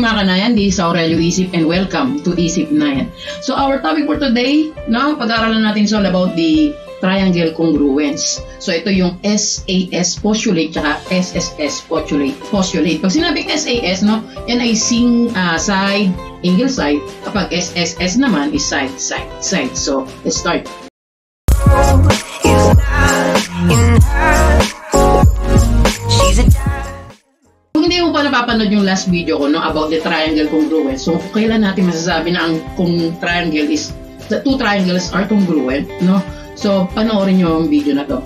mga kanayan, this is Aurelio Isip and welcome to Isip na yan. So our topic for today, no, pag-aaralan natin all about the triangle congruence. So ito yung SAS postulate tsaka SSS postulate. postulate. Pag sinabing SAS, no, yan ay sing uh, side, angle side. Kapag SSS naman is side, side, side. So let's start. Pa napapanood yung last video ko no, about the triangle congruence, so kailan natin masasabi na ang kung triangle is, the two triangles are congruent, no? So, panoorin nyo ang video na to.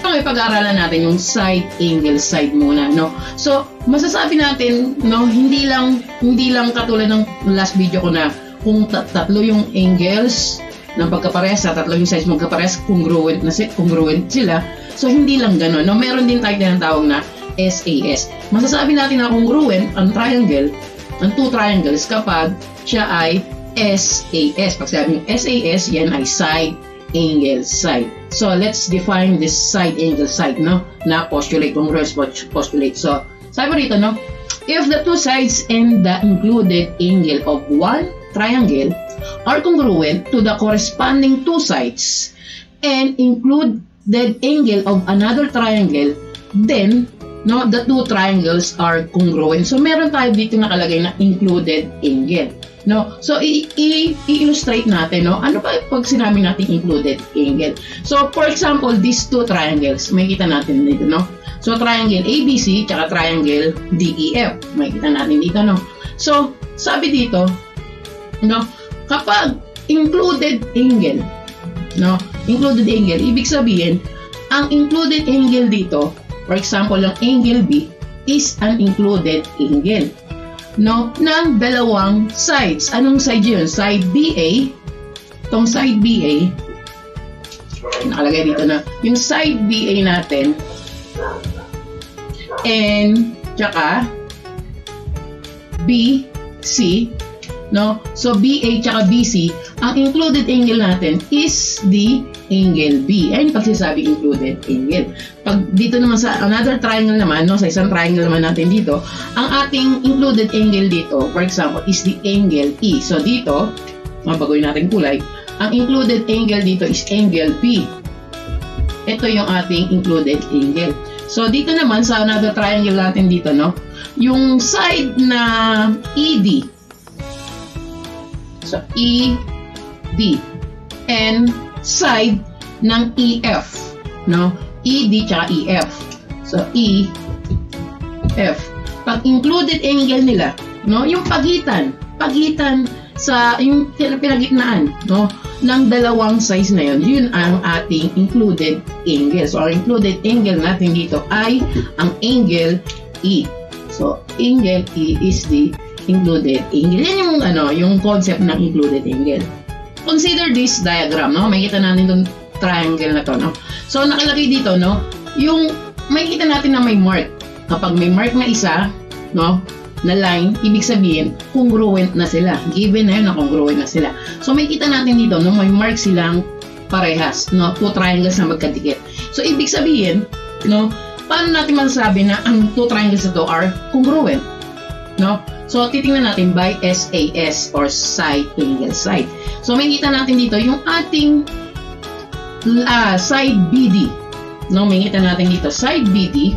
Okay, pag-aaralan natin yung side angle side muna, no? So, masasabi natin, no, hindi lang hindi lang katulad ng last video ko na kung tatlo yung angles ng pagkapares sa tatlo yung size magkapares congruent na congruent sila. So, hindi lang gano'n, no? Meron din tayo tinatawag na SAS. Masasabi natin na congruent ang triangle, ang two triangles kapag siya ay SAS. Pag sabi yung SAS, yan ay side angle side. So, let's define this side angle side, no? Na postulate, congruence postulate. So, sabi rito, no? If the two sides and the included angle of one triangle are congruent to the corresponding two sides and include the angle of another triangle, then no, the two triangles are congruent. So, meron tayo dito nakalagay na included angle. No? So, i-illustrate natin, no? Ano pa pag sinabi natin included angle? So, for example, these two triangles, may kita natin dito, no? So, triangle ABC, tsaka triangle DEF. May kita natin dito, no? So, sabi dito, no? Kapag included angle, no? Included angle, ibig sabihin, ang included angle dito, For example, ang angle B is an included angle no, ng dalawang sides. Anong side yun? Side BA, tong side BA, nakalagay dito na, yung side BA natin, and, tsaka, BC, no? So, BA tsaka BC, ang included angle natin is the angle B. Ayun pagsasabi included angle. Pag dito naman sa another triangle naman, no, sa isang triangle naman natin dito, ang ating included angle dito, for example, is the angle E. So dito, mabagoy natin kulay, ang included angle dito is angle P. Ito yung ating included angle. So dito naman sa another triangle natin dito, no, yung side na ED. So ED and side ng EF, no? ED tsaka EF. So, E, F. Pag included angle nila, no? Yung pagitan, pagitan sa yung pinagitnaan, no? ng dalawang size na yun, yun ang ating included angle. So, ang included angle natin dito ay ang angle E. So, angle E is the included angle. Yan yung, ano, yung concept ng included angle. Consider this diagram, no? Makikita natin itong triangle na to, no? So, nakalagay dito, no? Yung, makikita natin na may mark. Kapag may mark na isa, no? Na line, ibig sabihin, congruent na sila. Given na yun na congruent na sila. So, makikita natin dito, no? May mark silang parehas, no? Two triangles na magkadikit. So, ibig sabihin, no? Paano natin masasabi na ang two triangles na to are congruent? No? So, titingnan natin by SAS or side angle side. So, makikita natin dito yung ating uh, side BD. No, makikita natin dito side BD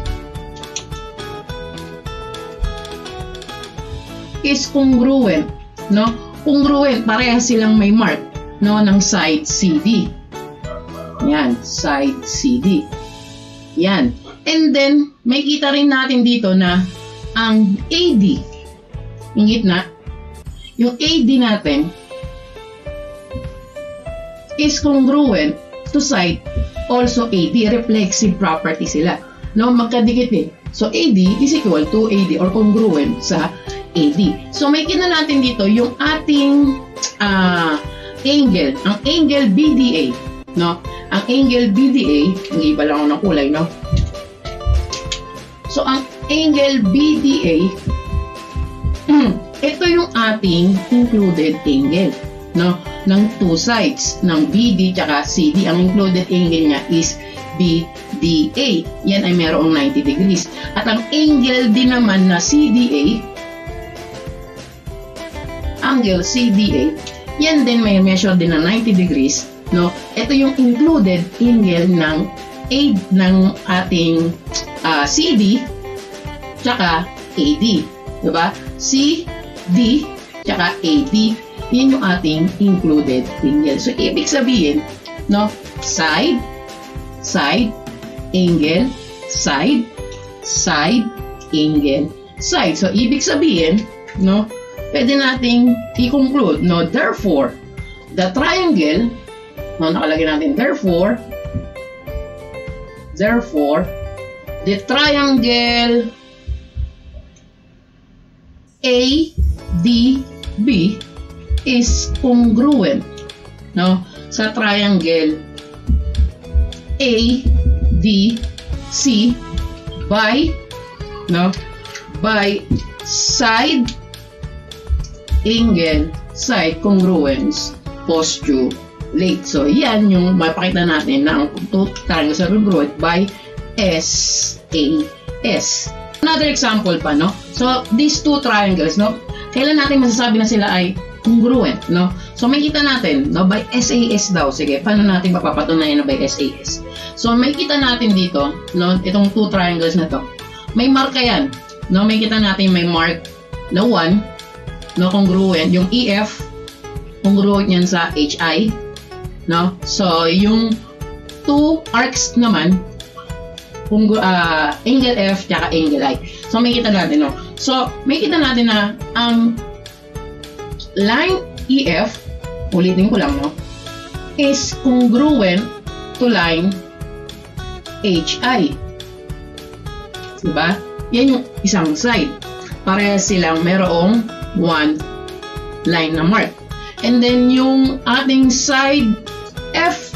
is congruent. No? Congruent, parehas silang may mark no, ng side CD. Yan, side CD. Yan. And then, makikita rin natin dito na ang AD yung gitna, yung AD natin is congruent to side also AD, reflexive property sila. No, magkadikit eh. So, AD is equal to AD or congruent sa AD. So, may kita natin dito yung ating uh, angle, ang angle BDA. No? Ang angle BDA, ang iba lang ako ng kulay, no? So, ang angle BDA ito yung ating included angle no ng two sides ng BD at CD ang included angle niya is BDA yan ay merong 90 degrees at ang angle din naman na CDA angle CDA, yan din may measure din ng 90 degrees, no? Ito yung included angle ng aid ng ating uh, CD tsaka AD. Diba? CD tsaka AD. Yan yung ating included angle. So, ibig sabihin, no? Side, side, angle, side, side, angle, side. So, ibig sabihin, no, pwede nating i-conclude, no, therefore, the triangle, no, nakalagay natin, therefore, therefore, the triangle ADB is congruent, no, sa triangle ADC by no? By side angle side congruence postulate. So yan yung mapakita natin na ang two triangles are congruent by SAS another example pa no? So these two triangles no kailan natin masasabi na sila ay congruent no so makita natin no by SAS daw sige paano natin mapapatunayan na by SAS so makita natin dito no itong two triangles na to may marka yan. No, may kita natin may mark na 1, no, congruent. Yung EF, congruent yan sa HI. No? So, yung two arcs naman, kung uh, angle F tsaka angle I. So, may kita natin, no? So, may kita natin na ang line EF, ulitin ko lang, no? is congruent to line HI. Diba? Yan yung isang side. Pareha silang merong one line na mark. And then yung ating side F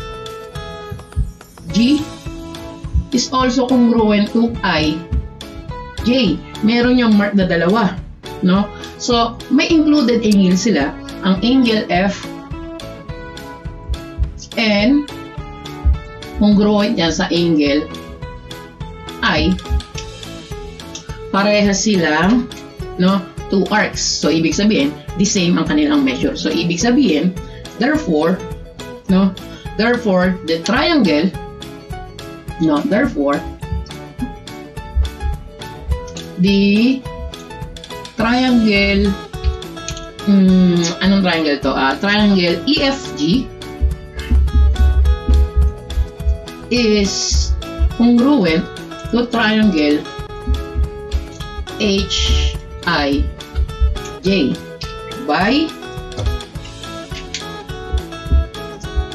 G is also congruent to I J. Meron yung mark na dalawa. No? So, may included angle sila. Ang angle F and congruent yan sa angle I parehas silang no, two arcs. So, ibig sabihin, the same ang kanilang measure. So, ibig sabihin, therefore, no, therefore, the triangle, no, therefore, the triangle, um, anong triangle to? Uh, triangle EFG is congruent to triangle H I J by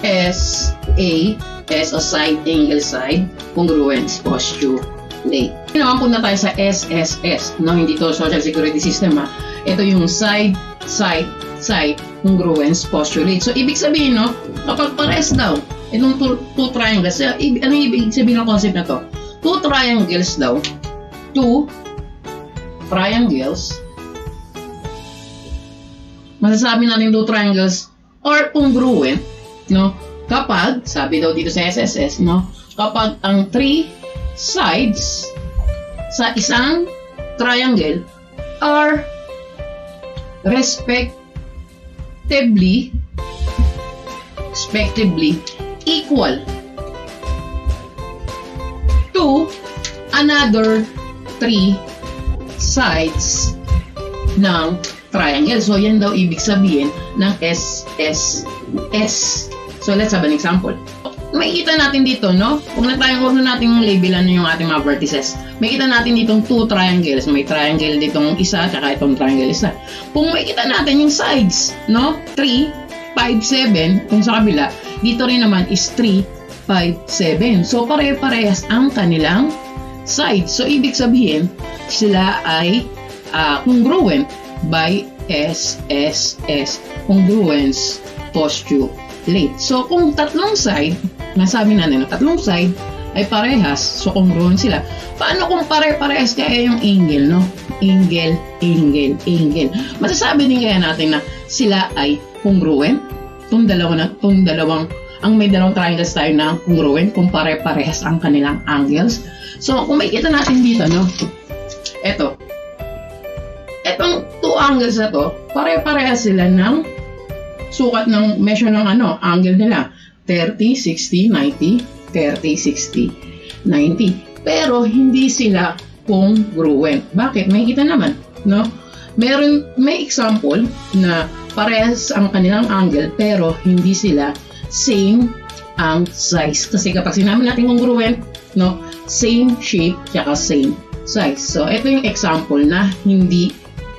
S A S o side angle side congruence postulate. Naman punta tayo sa SSS. No, hindi to social security system ha. Ito yung side, side, side congruence postulate. So, ibig sabihin, no, kapag pares daw, itong two, two triangles, ano yung ibig sabihin ng concept na to? Two triangles daw, two triangles, masasabi natin two triangles are congruent, no? Kapag, sabi daw dito sa SSS, no? Kapag ang three sides sa isang triangle are respectively respectively equal to another three sides ng triangle. So, yan daw ibig sabihin ng SSS. So, let's have an example. Makikita natin dito, no? Kung na tayo, huwag na natin labelan yung ating mga vertices. Makikita natin ditong two triangles. May triangle ditong isa, tsaka itong triangle isa. Kung makikita natin yung sides, no? 3, 5, 7, kung sa kabila, dito rin naman is 3, 5, 7. So, pare-parehas ang kanilang sides. So, ibig sabihin, sila ay uh, congruent by SSS, congruence postulate. So, kung tatlong side, nasabi natin na tatlong side ay parehas, so congruent sila. Paano kung pare-parehas kaya yung angle, no? Angle, angle, angle. Masasabi din kaya natin na sila ay congruent? Itong dalawa na, itong dalawang, ang may dalawang triangles tayo na congruent kung pare-parehas ang kanilang angles. So, kung makikita natin dito, no? Eto. etong two angles na to, pare-parehas sila ng sukat ng measure ng ano, angle nila. 30, 60, 90, 30, 60, 90. Pero hindi sila congruent. Bakit? May kita naman, no? Meron, may example na parehas ang kanilang angle pero hindi sila same ang size. Kasi kapag sinabi natin congruent, no, same shape, tsaka same size. So, ito yung example na hindi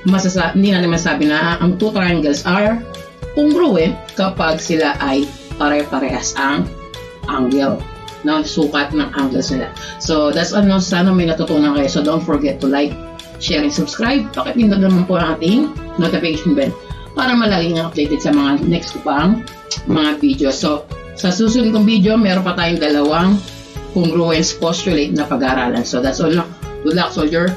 masasa hindi natin masabi na ang two triangles are congruent kapag sila ay pare-parehas ang angle no, sukat ng angles nila. So, that's all no. Sana may natutunan kayo. So, don't forget to like, share, and subscribe. Pakipindot naman po ang ating notification bell para malaging updated sa mga next ko pang mga video. So, sa susunod kong video, meron pa tayong dalawang congruence postulate na pag-aaralan. So, that's all. Good luck, soldier.